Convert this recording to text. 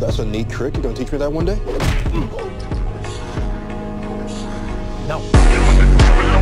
that's a neat trick. You gonna teach me that one day? No.